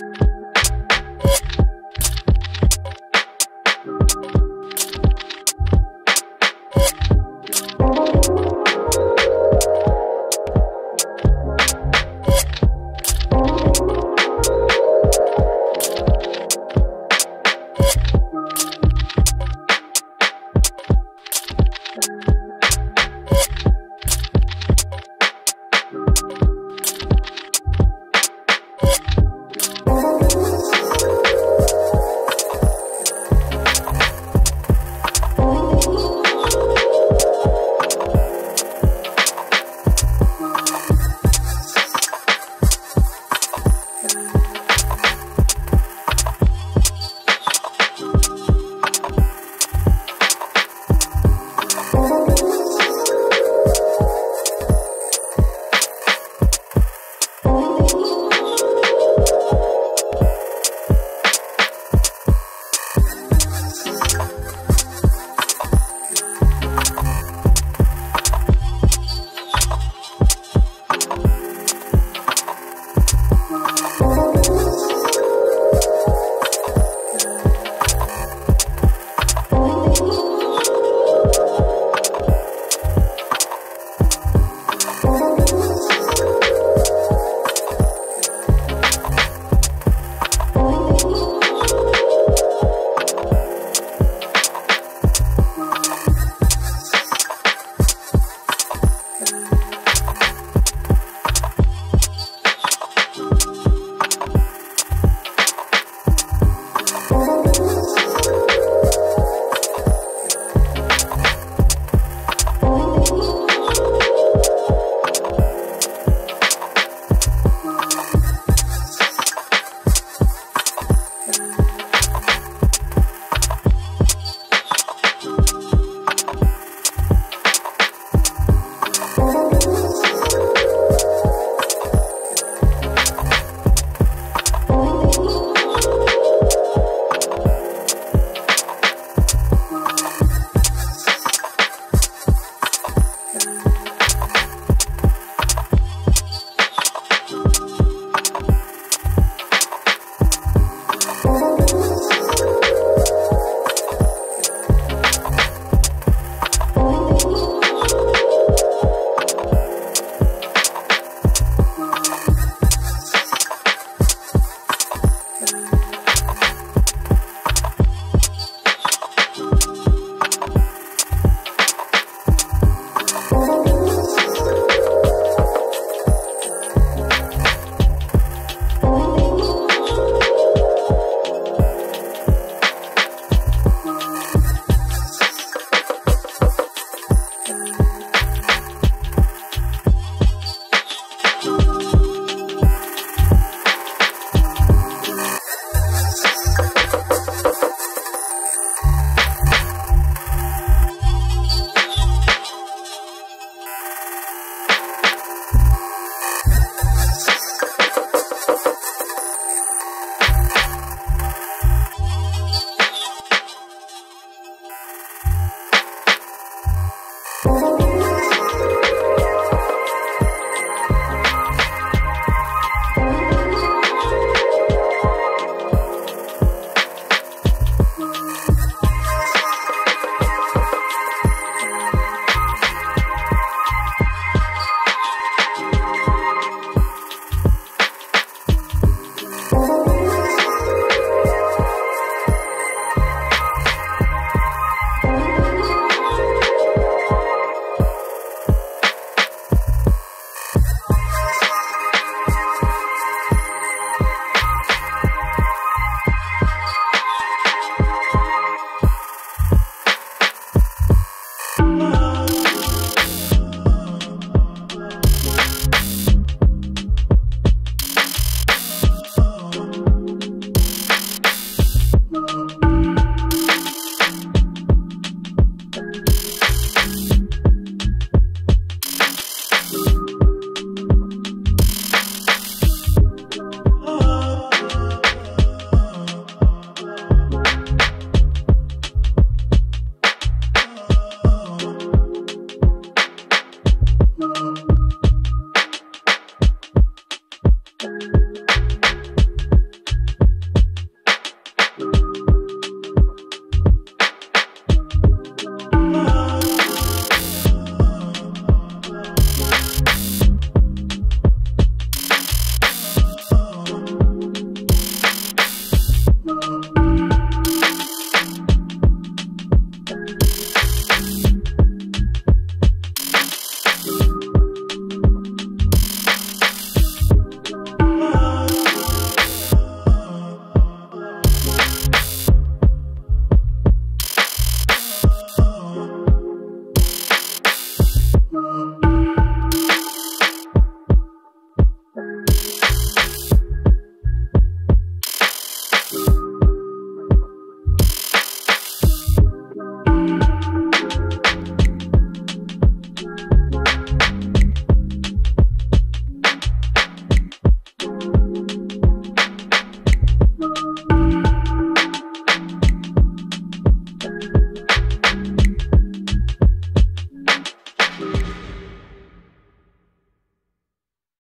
you